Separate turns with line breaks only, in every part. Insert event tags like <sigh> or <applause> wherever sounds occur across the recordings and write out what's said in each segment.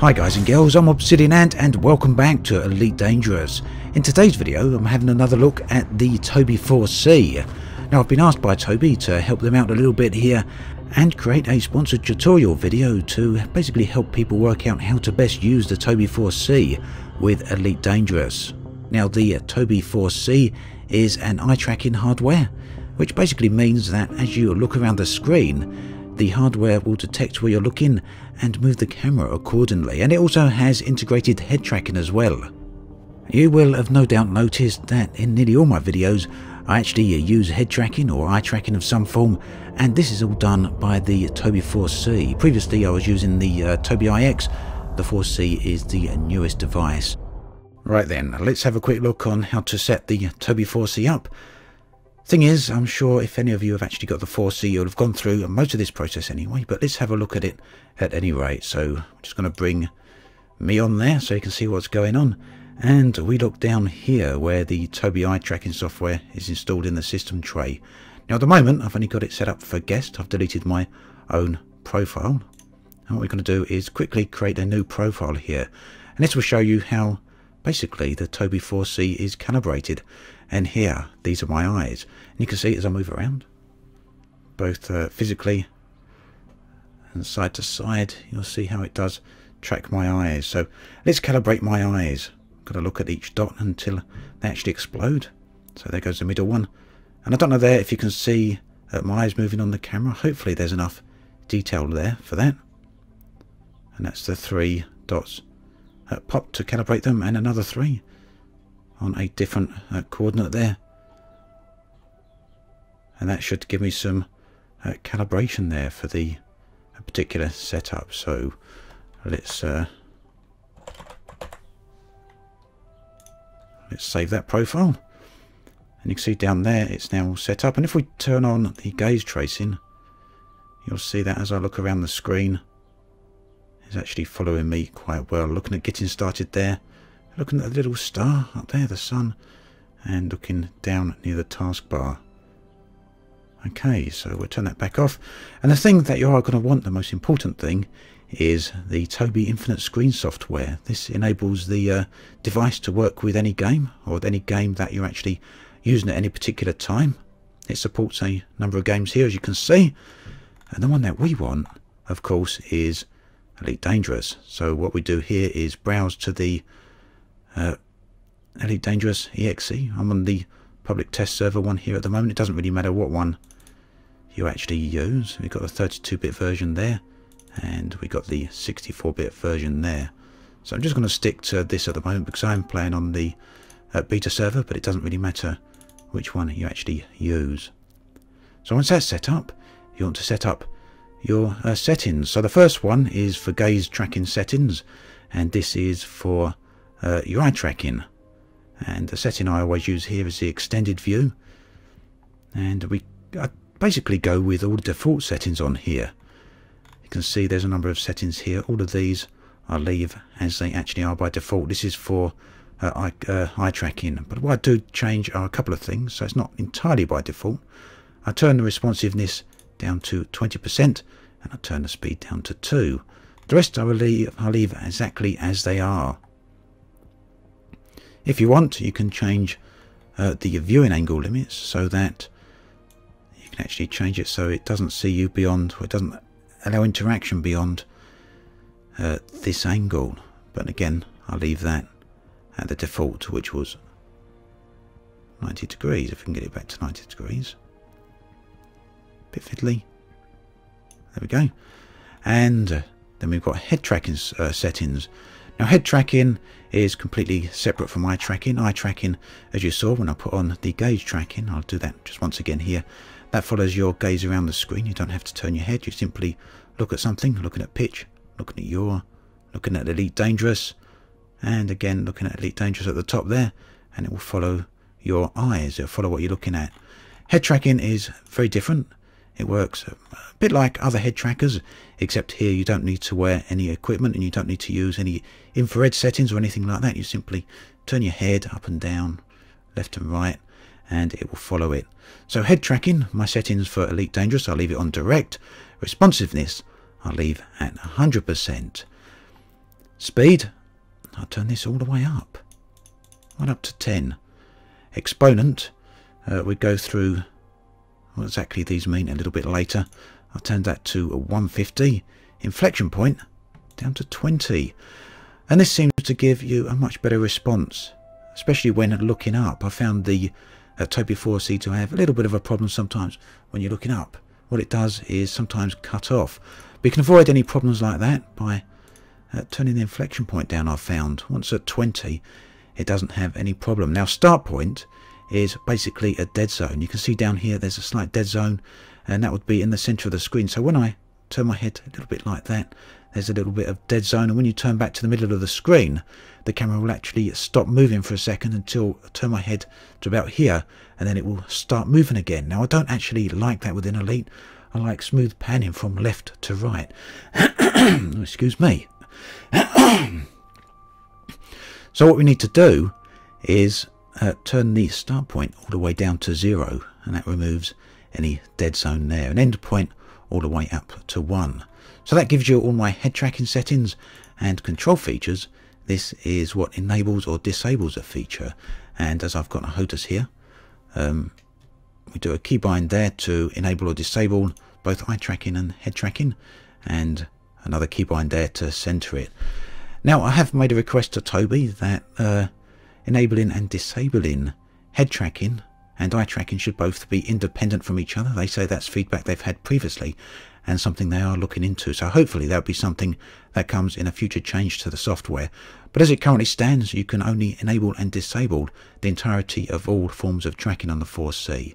Hi guys and girls, I'm Obsidian Ant and welcome back to Elite Dangerous. In today's video I'm having another look at the Tobii 4C. Now I've been asked by Tobii to help them out a little bit here and create a sponsored tutorial video to basically help people work out how to best use the Tobii 4C with Elite Dangerous. Now the Tobii 4C is an eye tracking hardware which basically means that as you look around the screen the hardware will detect where you're looking and move the camera accordingly, and it also has integrated head tracking as well. You will have no doubt noticed that in nearly all my videos I actually use head tracking or eye tracking of some form, and this is all done by the Tobii 4C. Previously I was using the uh, Tobii IX, the 4C is the newest device. Right then, let's have a quick look on how to set the Tobii 4C up. Thing is, I'm sure if any of you have actually got the 4C, you'll have gone through most of this process anyway, but let's have a look at it at any rate. So I'm just going to bring me on there so you can see what's going on. And we look down here where the Tobii eye tracking software is installed in the system tray. Now at the moment, I've only got it set up for guest. I've deleted my own profile. And what we're going to do is quickly create a new profile here. And this will show you how basically the Tobii 4C is calibrated and here these are my eyes. And you can see as I move around both uh, physically and side to side you'll see how it does track my eyes. So let's calibrate my eyes. Got to look at each dot until they actually explode. So there goes the middle one. And I don't know there if you can see uh, my eyes moving on the camera. Hopefully there's enough detail there for that. And that's the three dots uh, pop to calibrate them and another three on a different uh, coordinate there. And that should give me some uh, calibration there for the particular setup. So let's uh, let's save that profile. And you can see down there it's now all set up. And if we turn on the gaze tracing you'll see that as I look around the screen it's actually following me quite well looking at getting started there looking at the little star up there, the sun, and looking down near the taskbar. Okay, so we'll turn that back off. And the thing that you are going to want, the most important thing, is the Tobii Infinite Screen software. This enables the uh, device to work with any game, or any game that you're actually using at any particular time. It supports a number of games here, as you can see. And the one that we want, of course, is Elite Dangerous. So what we do here is browse to the uh, Elite Dangerous EXE. I'm on the public test server one here at the moment. It doesn't really matter what one you actually use. We've got the 32-bit version there, and we got the 64-bit version there. So I'm just going to stick to this at the moment because I'm playing on the uh, beta server, but it doesn't really matter which one you actually use. So once that's set up, you want to set up your uh, settings. So the first one is for gaze tracking settings, and this is for uh, your eye tracking. And the setting I always use here is the extended view. And we I basically go with all the default settings on here. You can see there's a number of settings here. All of these I leave as they actually are by default. This is for uh, eye, uh, eye tracking. But what I do change are a couple of things. So it's not entirely by default. I turn the responsiveness down to 20% and I turn the speed down to 2. The rest I will leave, I leave exactly as they are. If you want, you can change uh, the viewing angle limits so that you can actually change it so it doesn't see you beyond, or it doesn't allow interaction beyond uh, this angle. But again, I'll leave that at the default, which was 90 degrees, if we can get it back to 90 degrees. Bit fiddly. There we go. And uh, then we've got head tracking uh, settings. Now head tracking is completely separate from eye tracking. Eye tracking, as you saw when I put on the gaze tracking, I'll do that just once again here. That follows your gaze around the screen. You don't have to turn your head. You simply look at something, looking at pitch, looking at your, looking at Elite Dangerous, and again looking at Elite Dangerous at the top there, and it will follow your eyes. It'll follow what you're looking at. Head tracking is very different. It works a bit like other head trackers, except here you don't need to wear any equipment and you don't need to use any infrared settings or anything like that. You simply turn your head up and down, left and right, and it will follow it. So head tracking, my settings for Elite Dangerous, I'll leave it on direct. Responsiveness, I'll leave at 100%. Speed, I'll turn this all the way up. Right up to 10. Exponent, uh, we go through what exactly these mean a little bit later. I'll turn that to a 150. Inflection point, down to 20. And this seems to give you a much better response, especially when looking up. I found the uh, Tobii 4C to have a little bit of a problem sometimes when you're looking up. What it does is sometimes cut off. But you can avoid any problems like that by uh, turning the inflection point down I've found. Once at 20 it doesn't have any problem. Now start point is basically a dead zone. You can see down here there's a slight dead zone and that would be in the center of the screen. So when I turn my head a little bit like that there's a little bit of dead zone and when you turn back to the middle of the screen the camera will actually stop moving for a second until I turn my head to about here and then it will start moving again. Now I don't actually like that within Elite. I like smooth panning from left to right. <coughs> Excuse me. <coughs> so what we need to do is uh, turn the start point all the way down to zero and that removes any dead zone there. An end point all the way up to one. So that gives you all my head tracking settings and control features. This is what enables or disables a feature. And as I've got a HOTAS here, um, we do a keybind there to enable or disable both eye tracking and head tracking and another keybind there to center it. Now I have made a request to Tobii that uh, enabling and disabling head tracking and eye tracking should both be independent from each other. They say that's feedback they've had previously and something they are looking into. So hopefully that'll be something that comes in a future change to the software. But as it currently stands, you can only enable and disable the entirety of all forms of tracking on the 4C.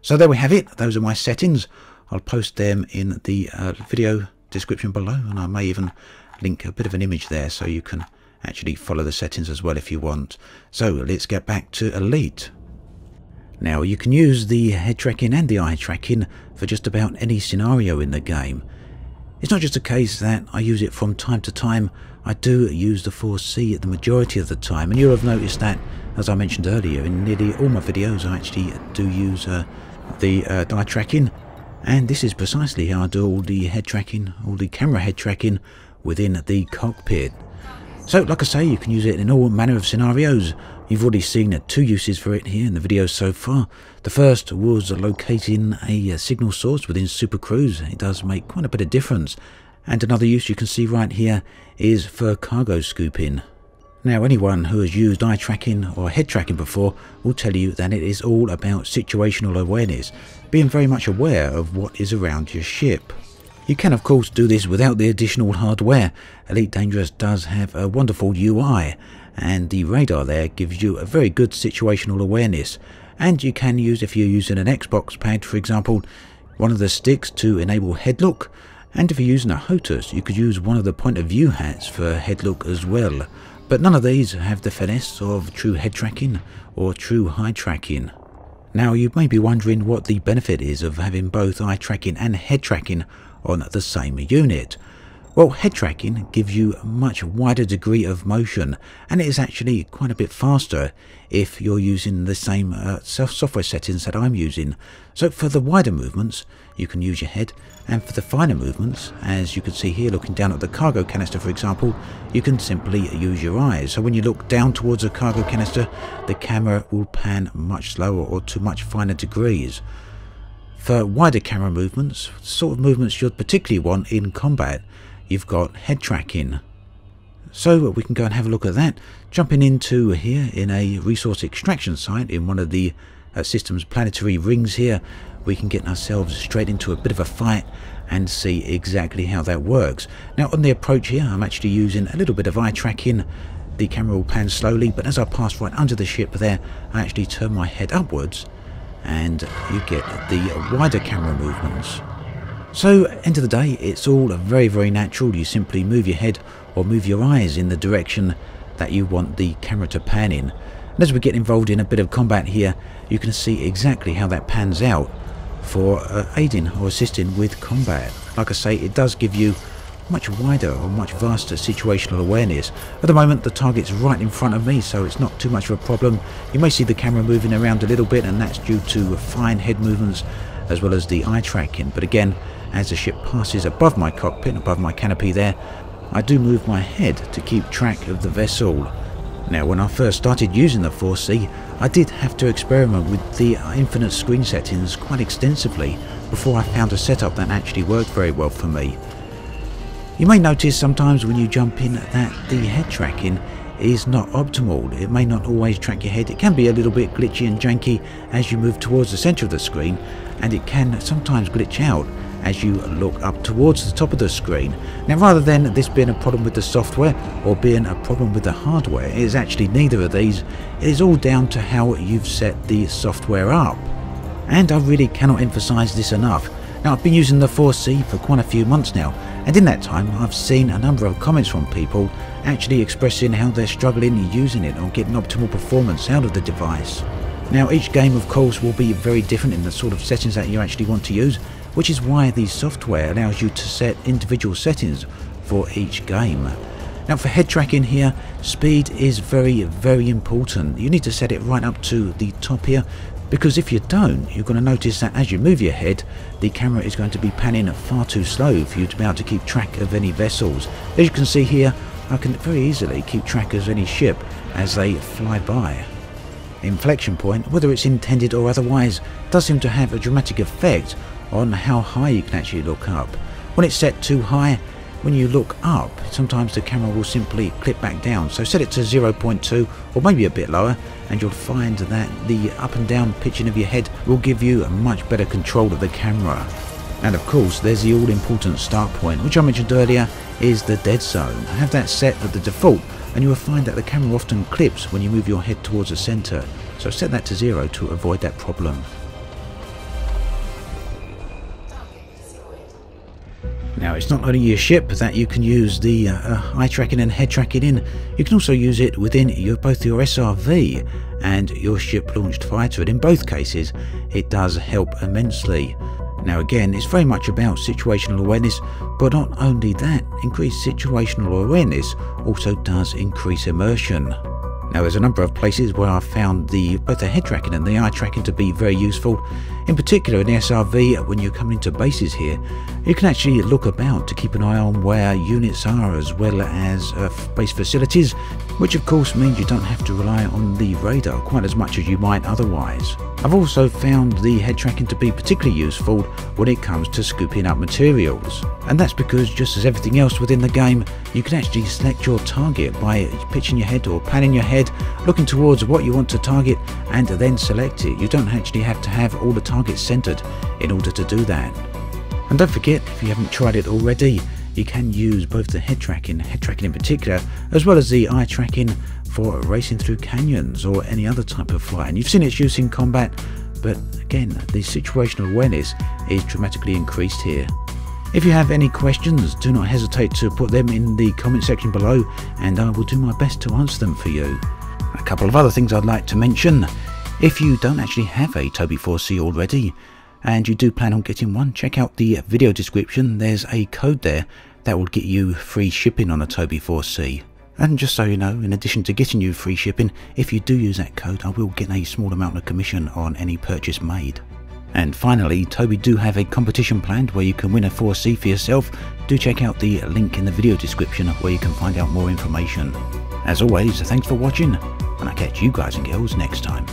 So there we have it. Those are my settings. I'll post them in the uh, video description below and I may even link a bit of an image there so you can actually follow the settings as well if you want. So let's get back to Elite. Now you can use the head tracking and the eye tracking for just about any scenario in the game. It's not just a case that I use it from time to time, I do use the 4C the majority of the time and you'll have noticed that as I mentioned earlier in nearly all my videos I actually do use uh, the uh, eye tracking and this is precisely how I do all the head tracking, all the camera head tracking within the cockpit. So like I say you can use it in all manner of scenarios You've already seen two uses for it here in the video so far. The first was locating a uh, signal source within Super Cruise. It does make quite a bit of difference. And another use you can see right here is for cargo scooping. Now anyone who has used eye tracking or head tracking before will tell you that it is all about situational awareness, being very much aware of what is around your ship. You can of course do this without the additional hardware. Elite Dangerous does have a wonderful UI and the radar there gives you a very good situational awareness and you can use if you're using an Xbox pad for example one of the sticks to enable head look and if you're using a HOTAS you could use one of the point of view hats for head look as well but none of these have the finesse of true head tracking or true eye tracking. Now you may be wondering what the benefit is of having both eye tracking and head tracking on the same unit. Well, head tracking gives you a much wider degree of motion and it is actually quite a bit faster if you're using the same uh, software settings that I'm using. So for the wider movements, you can use your head and for the finer movements, as you can see here looking down at the cargo canister for example, you can simply use your eyes. So when you look down towards a cargo canister, the camera will pan much slower or to much finer degrees. For wider camera movements, sort of movements you'd particularly want in combat, you've got head tracking. So we can go and have a look at that. Jumping into here in a resource extraction site in one of the uh, system's planetary rings here, we can get ourselves straight into a bit of a fight and see exactly how that works. Now on the approach here, I'm actually using a little bit of eye tracking. The camera will pan slowly, but as I pass right under the ship there, I actually turn my head upwards and you get the wider camera movements. So, end of the day, it's all very, very natural. You simply move your head or move your eyes in the direction that you want the camera to pan in. And as we get involved in a bit of combat here, you can see exactly how that pans out for uh, aiding or assisting with combat. Like I say, it does give you much wider or much vaster situational awareness. At the moment the target's right in front of me so it's not too much of a problem. You may see the camera moving around a little bit and that's due to fine head movements as well as the eye tracking but again as the ship passes above my cockpit, above my canopy there, I do move my head to keep track of the vessel. Now when I first started using the 4C, I did have to experiment with the infinite screen settings quite extensively before I found a setup that actually worked very well for me. You may notice sometimes when you jump in that the head tracking is not optimal. It may not always track your head. It can be a little bit glitchy and janky as you move towards the center of the screen and it can sometimes glitch out as you look up towards the top of the screen. Now rather than this being a problem with the software or being a problem with the hardware, it is actually neither of these. It is all down to how you've set the software up. And I really cannot emphasize this enough. Now I've been using the 4C for quite a few months now and in that time I've seen a number of comments from people actually expressing how they're struggling using it or getting optimal performance out of the device. Now each game of course will be very different in the sort of settings that you actually want to use which is why the software allows you to set individual settings for each game. Now for head tracking here, speed is very very important. You need to set it right up to the top here because if you don't, you're going to notice that as you move your head, the camera is going to be panning far too slow for you to be able to keep track of any vessels. As you can see here, I can very easily keep track of any ship as they fly by. inflection point, whether it's intended or otherwise, does seem to have a dramatic effect on how high you can actually look up. When it's set too high, when you look up, sometimes the camera will simply clip back down. So set it to 0.2 or maybe a bit lower and you'll find that the up and down pitching of your head will give you a much better control of the camera. And of course, there's the all-important start point, which I mentioned earlier is the dead zone. Have that set at the default and you will find that the camera often clips when you move your head towards the center. So set that to zero to avoid that problem. Now it's not only your ship that you can use the uh, eye tracking and head tracking in, you can also use it within your, both your SRV and your ship launched fighter and in both cases it does help immensely. Now again it's very much about situational awareness but not only that, increased situational awareness also does increase immersion. Now there's a number of places where I've found the both the head tracking and the eye tracking to be very useful. In particular in SRV when you're coming to bases here, you can actually look about to keep an eye on where units are as well as uh, base facilities, which of course means you don't have to rely on the radar quite as much as you might otherwise. I've also found the head tracking to be particularly useful when it comes to scooping up materials. And that's because just as everything else within the game, you can actually select your target by pitching your head or panning your head, looking towards what you want to target and then select it. You don't actually have to have all the targets centered in order to do that. And don't forget, if you haven't tried it already, you can use both the head tracking, head tracking in particular, as well as the eye tracking for racing through canyons or any other type of flight. And you've seen its use in combat, but again, the situational awareness is dramatically increased here. If you have any questions, do not hesitate to put them in the comment section below and I will do my best to answer them for you. A couple of other things I'd like to mention. If you don't actually have a Tobii 4C already, and you do plan on getting one, check out the video description. There's a code there that will get you free shipping on a Tobii 4C. And just so you know, in addition to getting you free shipping, if you do use that code, I will get a small amount of commission on any purchase made. And finally, Tobii do have a competition planned where you can win a 4C for yourself. Do check out the link in the video description where you can find out more information. As always, thanks for watching, and I'll catch you guys and girls next time.